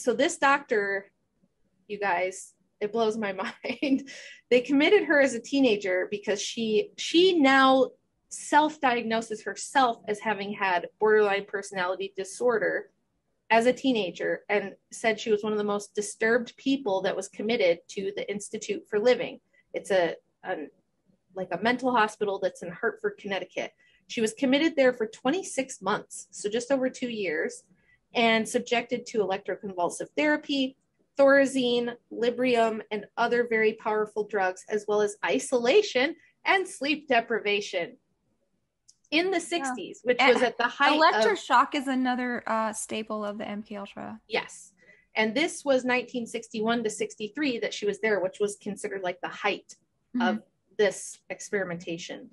so this doctor, you guys, it blows my mind. they committed her as a teenager because she she now self-diagnoses herself as having had borderline personality disorder as a teenager and said she was one of the most disturbed people that was committed to the Institute for Living. It's a, a like a mental hospital that's in Hartford, Connecticut. She was committed there for 26 months, so just over 2 years, and subjected to electroconvulsive therapy, thorazine, Librium, and other very powerful drugs, as well as isolation and sleep deprivation in the 60s, yeah. which and was at the height of. electroshock of, is another uh, staple of the MK Ultra. Yes. And this was 1961 to 63 that she was there, which was considered like the height mm-hmm. of this experimentation.